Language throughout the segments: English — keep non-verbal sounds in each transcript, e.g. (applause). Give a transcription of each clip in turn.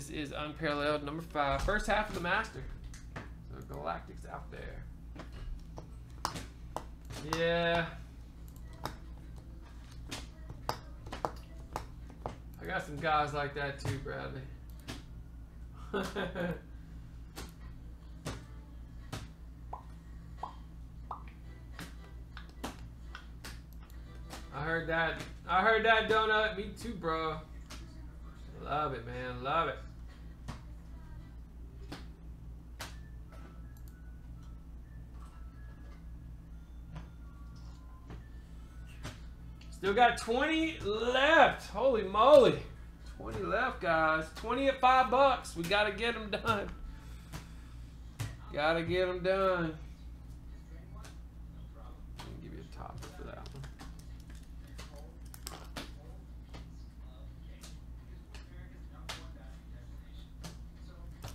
This is unparalleled number five. First half of the master. So Galactics out there. Yeah. I got some guys like that too, Bradley. (laughs) I heard that. I heard that donut. Me too, bro. Love it, man. Love it. Still got 20 left. Holy moly. 20 left, guys. 20 at 5 bucks. We got to get them done. Got to get them done. Give you a topper for that one.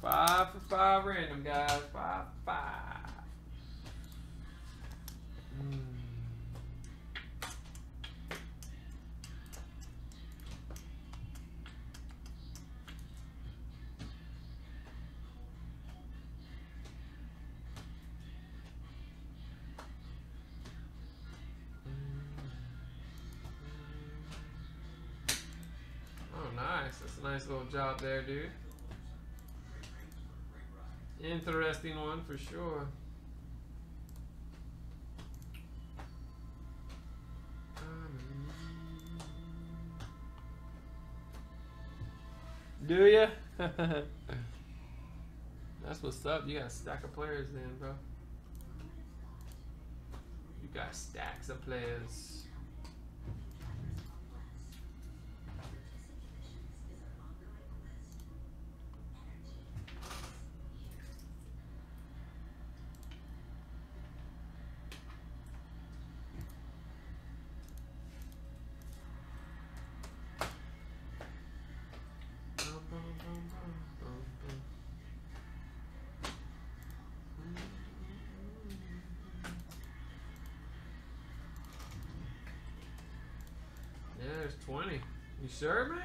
Five for five random, guys. Five five. Nice. Little job there, dude. Interesting one for sure. Do ya? (laughs) That's what's up. You got a stack of players then, bro. You got stacks of players. Sure, man?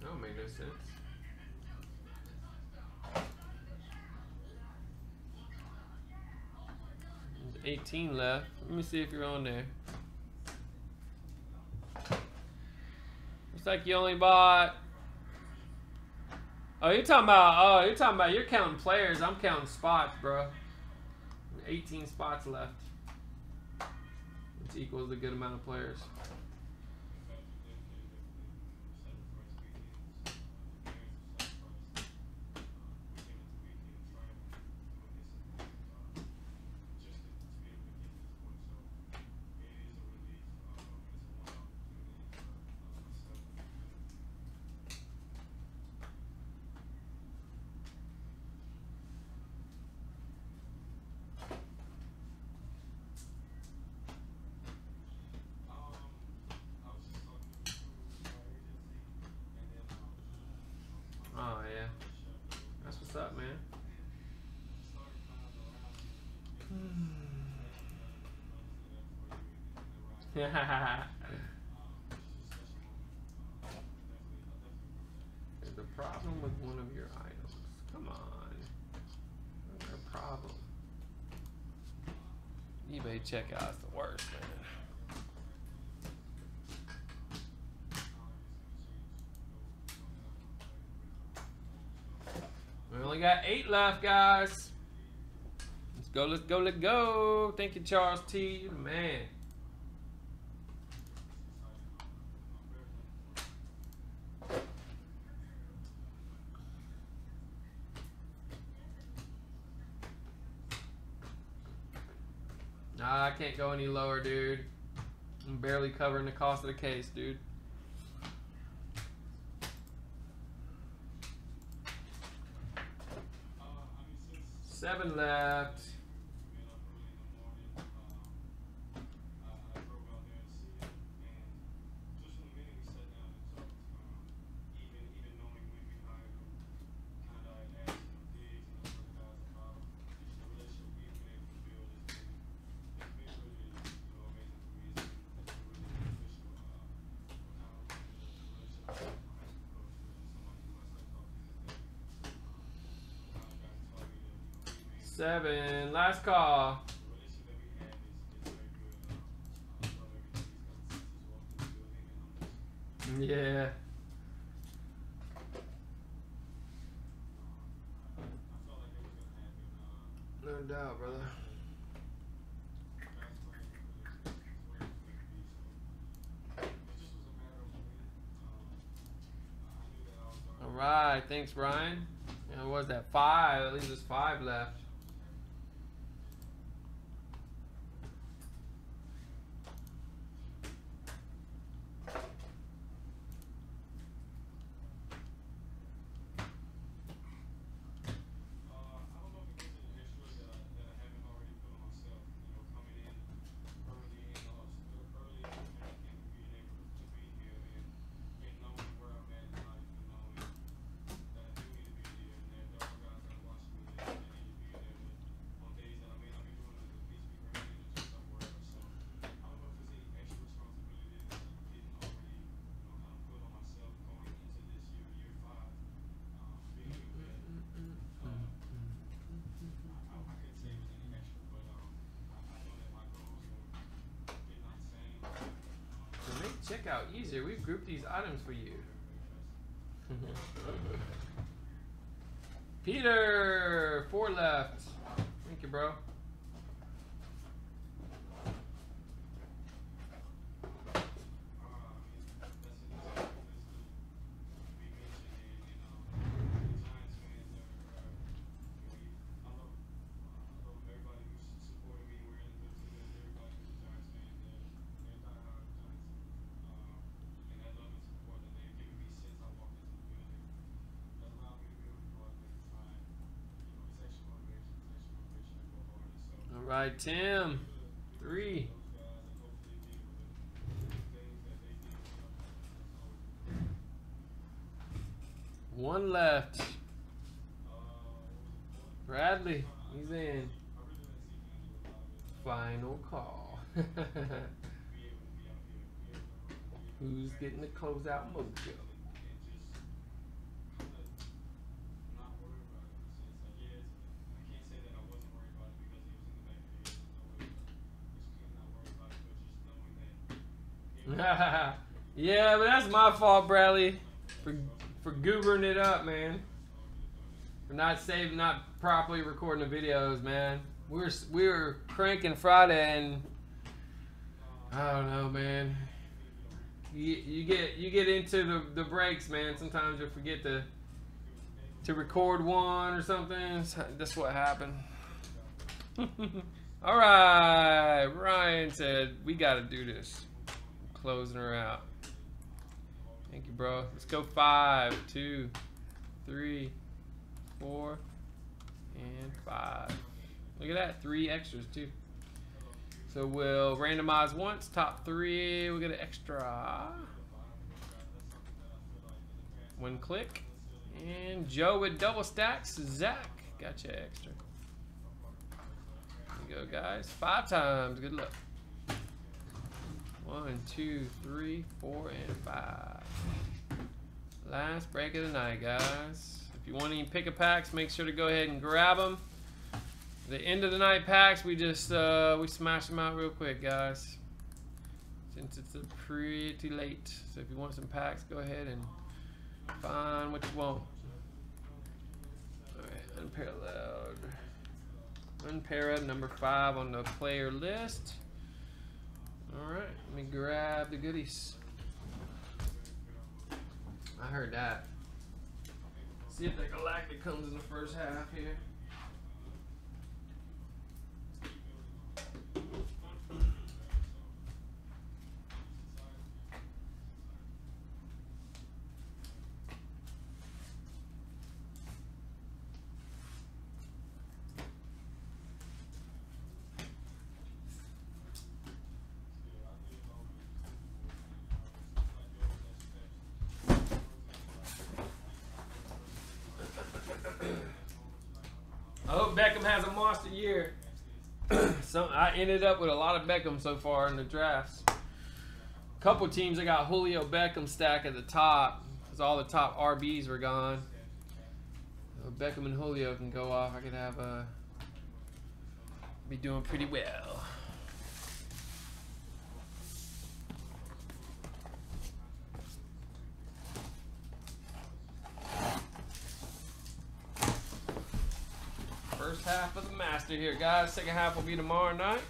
That don't make no sense. There's 18 left. Let me see if you're on there. Looks like you only bought. Oh, you're talking about. Oh, you're talking about. You're counting players. I'm counting spots, bro. 18 spots left. Equals a good amount of players. Oh yeah, that's what's up, man. There's a problem with one of your items. Come on. What's the problem? eBay checkout's the worst, man. We only got eight left, guys. Go, let's go, let's go. Thank you, Charles T. Man. Nah, I can't go any lower, dude. I'm barely covering the cost of the case, dude. Seven left. Seven. Last call. Yeah. No doubt, brother. All right, thanks, Brian. And what was that? Five. At least there's five left. Easier, we've grouped these items for you. (laughs) Peter, four left. Thank you, bro. Right, Tim. Three. One left. Bradley, he's in. Final call. (laughs) Who's getting the closeout mojo? (laughs) yeah, but that's my fault, Bradley, for for goobering it up, man. For not saving, not properly recording the videos, man. We were we were cranking Friday, and I don't know, man. You, you get you get into the, the breaks, man. Sometimes you forget to to record one or something. That's what happened. (laughs) All right, Ryan said we got to do this closing her out. Thank you, bro. Let's go five, two, three, four, and five. Look at that, three extras too. So we'll randomize once, top three, we'll get an extra. One click. And Joe with double stacks, Zach, got you extra. You go, guys. Five times, good luck. One, two, three, four, and five. Last break of the night, guys. If you want any pick a packs, make sure to go ahead and grab them. The end of the night packs, we just uh, we smash them out real quick, guys. Since it's pretty late, so if you want some packs, go ahead and find what you want. All right, unparalleled. Unparalleled number five on the player list. All right, let me grab the goodies. I heard that. See if the Galactic comes in the first half here. I hope Beckham has a monster year. (clears throat) so I ended up with a lot of Beckham so far in the drafts. Couple teams I got Julio Beckham stack at the top because all the top RBs were gone. So Beckham and Julio can go off. I could have uh, be doing pretty well. Master here, guys. Second half will be tomorrow night.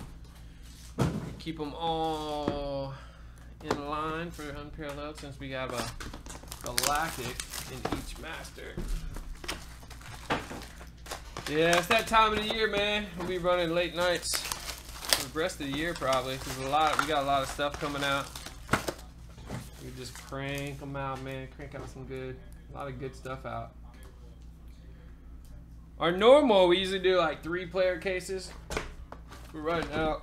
Keep them all in line for unparalleled since we got a galactic in each master. Yeah, it's that time of the year, man. We'll be running late nights for the rest of the year, probably. Cause a lot, we got a lot of stuff coming out. We just crank them out, man. Crank out some good, a lot of good stuff out. Our normal, we usually do like three player cases. We're running out.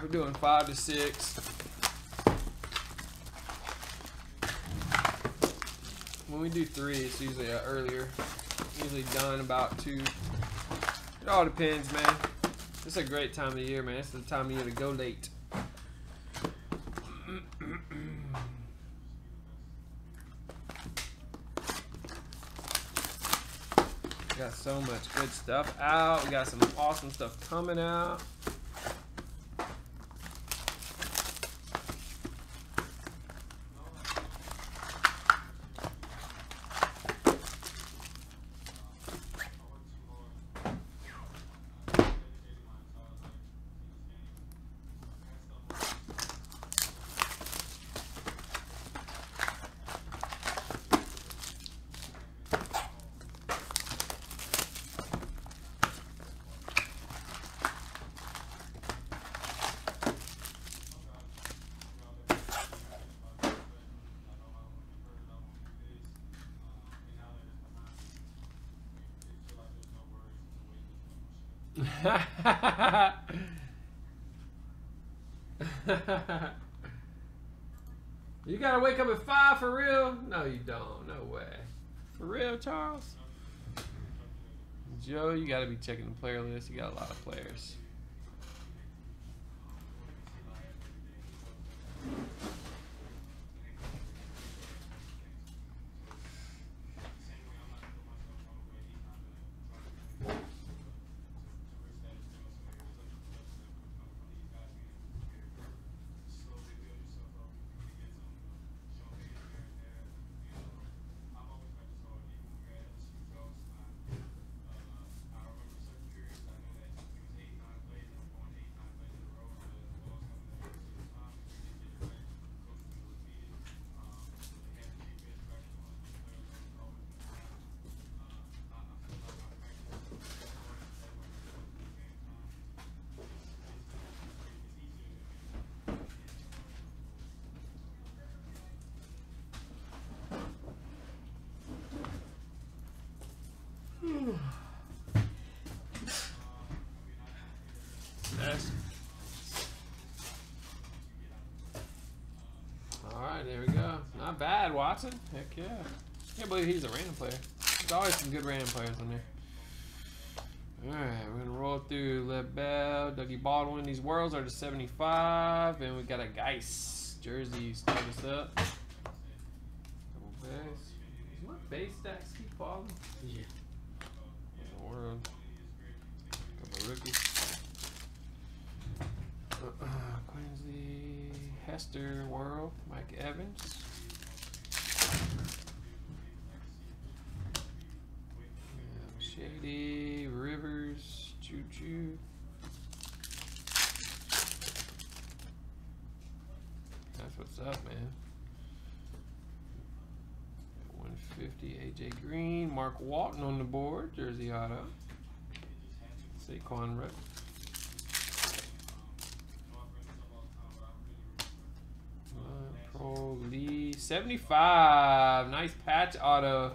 We're doing five to six. When we do three, it's usually uh, earlier. Usually done about two. It all depends, man. It's a great time of year, man. It's the time of year to go late. got so much good stuff out. We got some awesome stuff coming out. (laughs) you gotta wake up at five for real? No, you don't. No way. For real, Charles? Joe, you gotta be checking the player list. You got a lot of players. Not bad, Watson. Heck yeah. Can't believe he's a random player. There's always some good random players in there. All right, we're gonna roll through LeBell, Dougie Baldwin. These worlds are to 75, and we got a Guice jersey start us up. Couple base. Is my base stacks keep falling? Yeah. World. Couple rookies. (clears throat) Uh, Quincy, Hester, World, Mike Evans. Yeah, Shady, Rivers, Juju. That's what's up, man. 150, AJ Green, Mark Walton on the board, Jersey Auto. Saquon Rep. Uh, Pro Lee 75. Nice patch auto.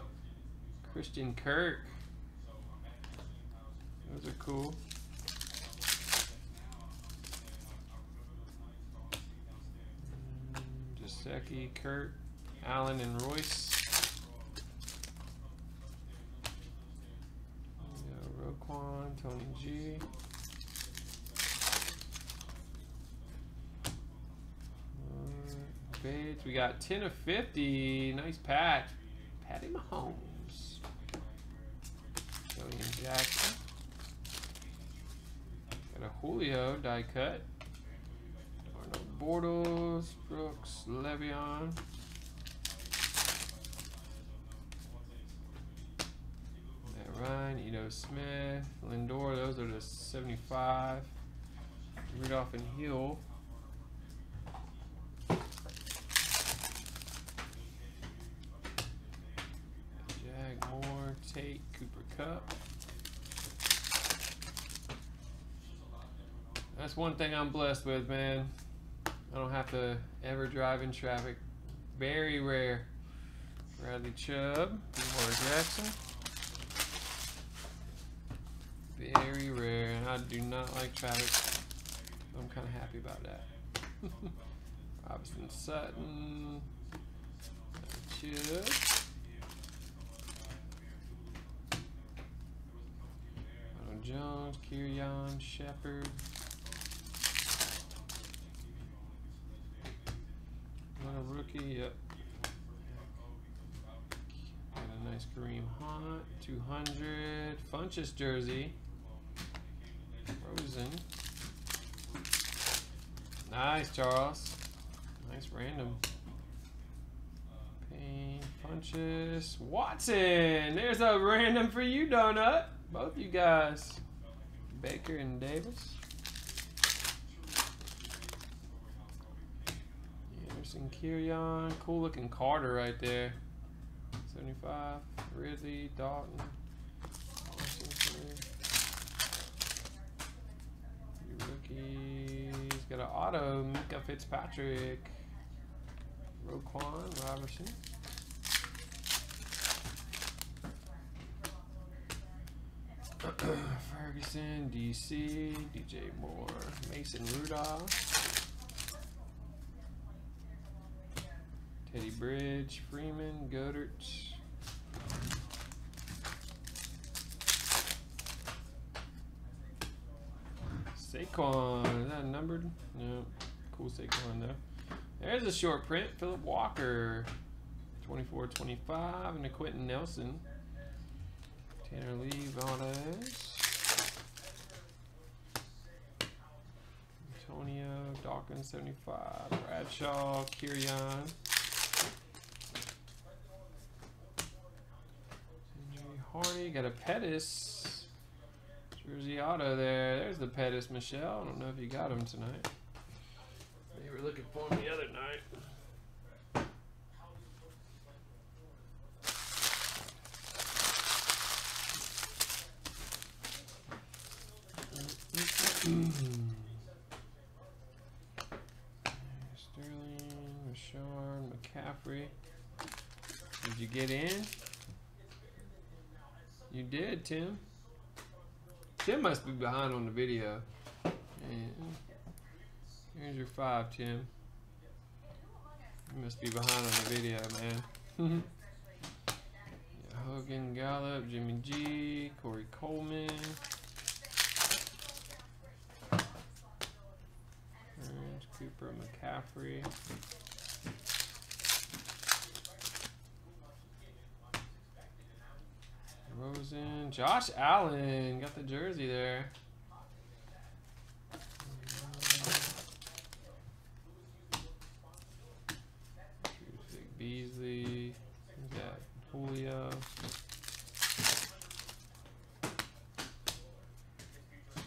Christian Kirk. Those are cool. Mm, Kurt, Allen, and Royce. Roquan, Tony G. Bates. We got 10 of 50. Nice patch. Patty Mahomes. Julian Jackson. Julio die cut. Arnold Bortles, Brooks, Le'Veon. Matt Ryan, Ito Smith, Lindor, those are the 75. Rudolph and Hill. Jag Moore, Tate, Cooper Kupp. That's one thing I'm blessed with, man. I don't have to ever drive in traffic. Very rare. Bradley Chubb, Lamar Jackson. Very rare, and I do not like traffic. I'm kind of happy about that. (laughs) Robinson Sutton, Chubb. Jones, Kerryon, Shepard. Another rookie, yep. Got a nice Kareem Hunt, 200. Funchess jersey. Rosen. Nice, Charles. Nice random. Payne, Funchess. Watson! There's a random for you, Donut. Both you guys. Baker and Davis. Kerryon. Cool looking Carter right there. 75. Ridley, Dalton. Rookies. Got an auto. Minkah Fitzpatrick. Roquan Robertson. (clears throat) Ferguson, DC, DJ Moore, Mason Rudolph, Teddy Bridge, Freeman, Goedert. Saquon, is that numbered? No. Cool Saquon though. There's a short print, Philip Walker. 24 25 and a Quenton Nelson. Tanner Lee Valdez. Antonio Dawkins 75. Bradshaw, Kerryon. Hardy, got a Pettis. Jersey Auto there. There's the Pettis, Michelle. I don't know if you got him tonight. They were looking for him the other night. Sterling, Rashawn, McCaffrey. Did you get in? You did, Tim. Tim must be behind on the video. And here's your five, Tim. You must be behind on the video, man. (laughs) Yeah, Hogan, Gallup, Jimmy G, Corey Coleman. Cooper, McCaffrey. Rosen, Josh Allen got the jersey there. Big Beasley, who's that? Julio.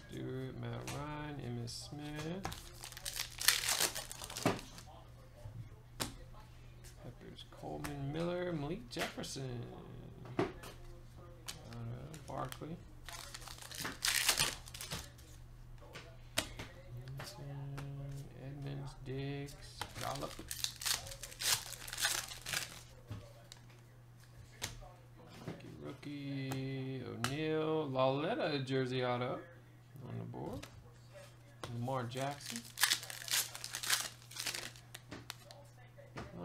Stewart, Matt Ryan, Emmitt Smith. Peppers, Coleman, Miller, Malik Jefferson. Uh, Barkley. Hanson, Edmonds, Diggs, Gallup. Rookie, rookie, O'Neal, Lauletta jersey auto on the board. Lamar Jackson.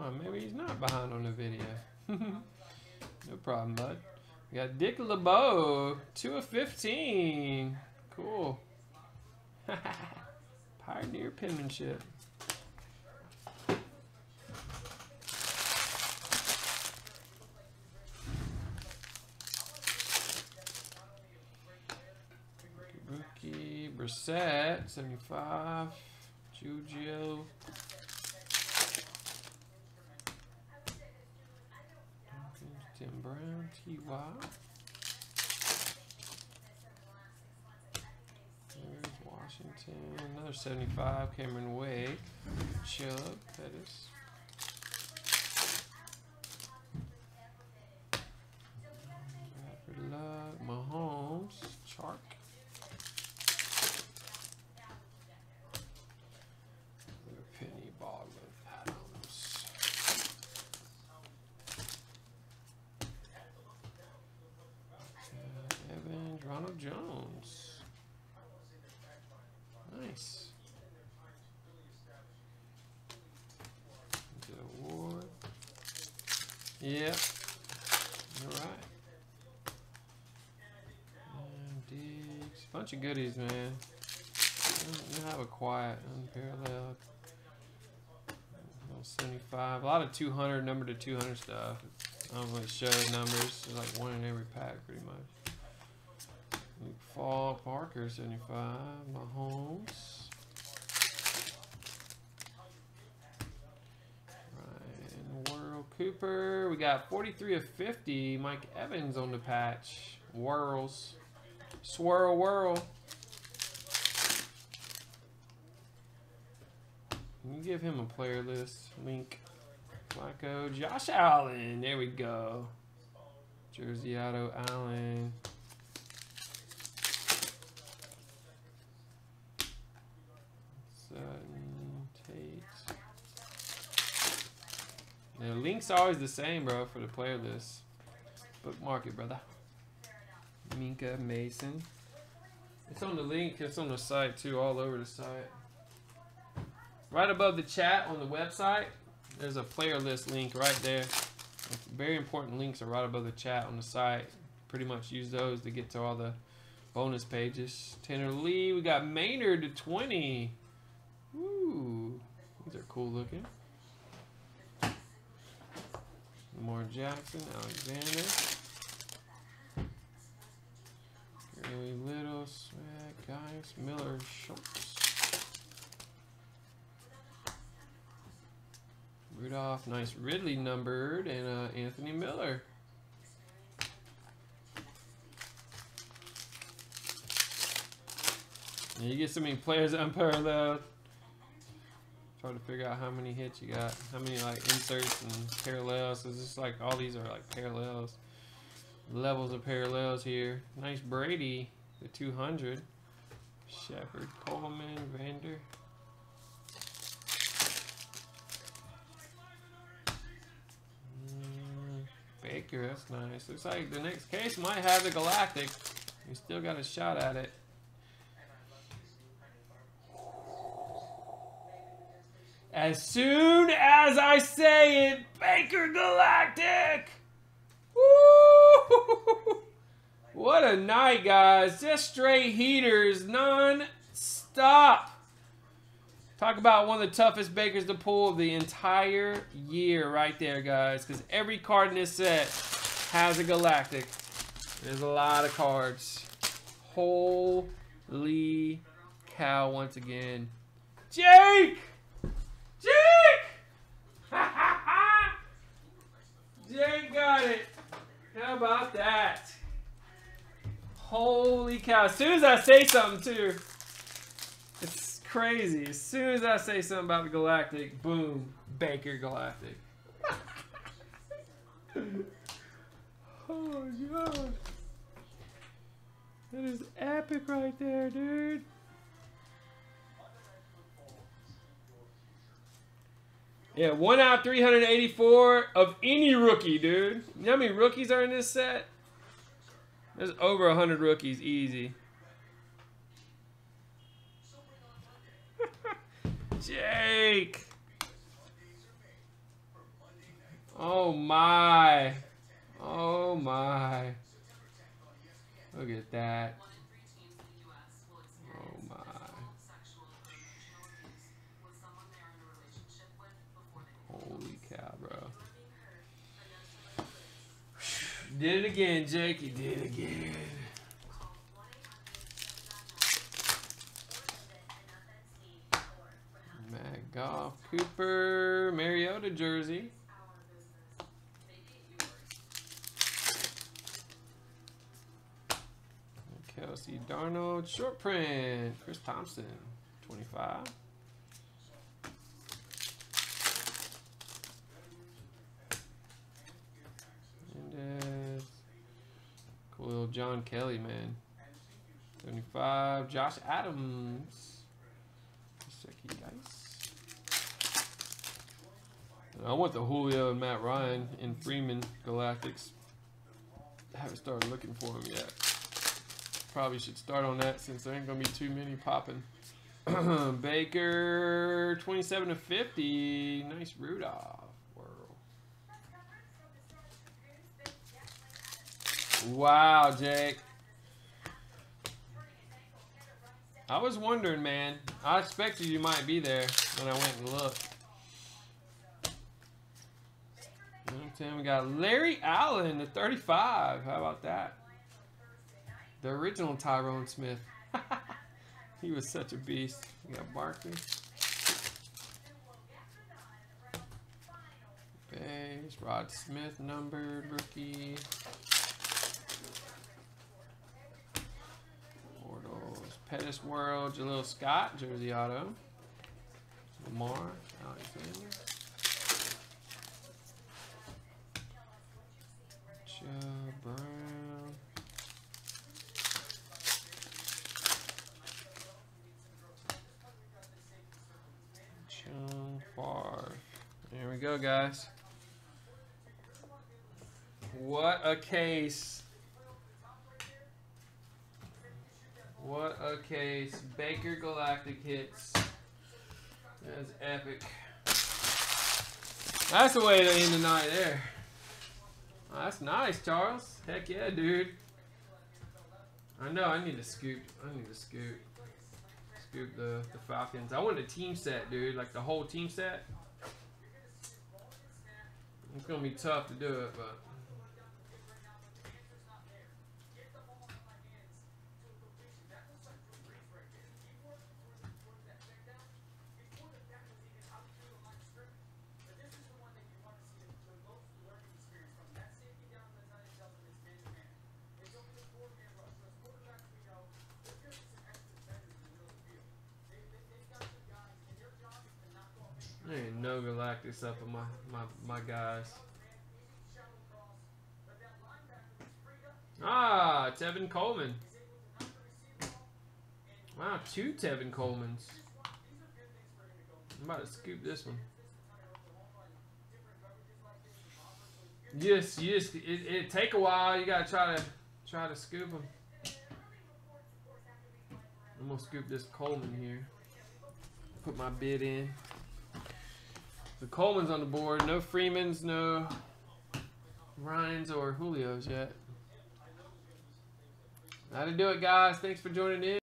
Oh, maybe he's not behind on the video. (laughs) no problem, bud. We got Dick LeBeau, 2 of 15. Cool. (laughs) Pioneer penmanship. Brissett, 75. Juju. Tim Brown, T.Y. Washington. Another 75. Cameron Wake. Chubb. Pettis. Bradford Love. Mahomes. Chark. Penny Baldwin Adams. Uh, Evans. Ronald Jones. Nice. Good award. Yep. All right. Bunch of goodies, man. You have a quiet, unparalleled. Little 75. A lot of 200, number to 200 stuff. I don't really show numbers. There's like one in every pack, pretty much. Luke Falk, Parker, 75. Mahomes. Ryan World Cooper. We got 43 of 50. Mike Evans on the patch. Whirls. Swirl, whirl. Give him a player list link? Flacco, Josh Allen. There we go. Jersey Auto Allen. Sutton, Tate. The link's always the same, bro, for the player list. Bookmark it, brother. Minka Mason. It's on the link. It's on the site too, all over the site. Right above the chat on the website, there's a player list link right there. Very important links are right above the chat on the site. Pretty much use those to get to all the bonus pages. Tanner Lee, we got Maynard to 20. Ooh, these are cool looking. Lamar Jackson, Alexander. Gary Little, Smack, Guys, Miller, Schultz. Rudolph, nice Ridley numbered, and uh, Anthony Miller. You get so many players unparalleled. Try to figure out how many hits you got, how many like inserts and parallels. It's just like all these are like parallels, levels of parallels here. Nice Brady, the 200. Shepard, Coleman, Vander. Mm, Baker, that's nice. Looks like the next case might have the Galactic. We still got a shot at it. As soon as I say it, Baker Galactic! Woo! What a night, guys. Just straight heaters, non-stop. Talk about one of the toughest Bakers to pull of the entire year right there, guys. Because every card in this set has a Galactic. There's a lot of cards. Holy cow, once again. Jake! Jake! Jake got it. How about that? Holy cow. As soon as I say something, too, it's crazy. As soon as I say something about the Galactic, boom, Baker Galactic. (laughs) oh, God. That is epic right there, dude. Yeah, one out of 384 of any rookie, dude. You know how many rookies are in this set? There's over 100 rookies, easy. (laughs) Jake! Oh my. Oh my. Look at that. did it again, Jake. You did it again. Matt Goff, Cooper, Mariota jersey. Kelsey Darnold, short print. Chris Thompson, 25. John Kelly, man. 75. Josh Adams. Dice. I want the Julio and Matt Ryan in Freeman Galactics. I haven't started looking for them yet. Probably should start on that since there ain't gonna be too many popping. (clears throat) Baker, 27 to 50. Nice Rudolph. Wow, Jake. I was wondering, man. I expected you might be there when I went and looked. We got Larry Allen, the 35. How about that? The original Tyron Smith. (laughs) he was such a beast. We got Barkley. Base, Rod Smith numbered rookie. Bortles, Pettis World, Jaleel Scott, Jersey Auto. Lamar, Alexander. Joe Brown. Chung Far. There we go, guys. What a case. A case. Baker Galactic hits. That's epic. That's the way to end the night there. That's nice, Charles. Heck yeah, dude. I know, I need to scoop. I need to scoop. Scoop the, the Falcons. I want a team set, dude. Like the whole team set. It's going to be tough to do it, but... There Galactus up in my, my, my guys. Ah, Tevin Coleman. Wow, two Tevin Colemans. I'm about to scoop this one. Yes, yes, it, it take a while. You gotta try to try to scoop them. I'm gonna scoop this Coleman here. Put my bid in. The Coleman's on the board. No Freemans, no Ryans or Julios yet. How to do it, guys. Thanks for joining in.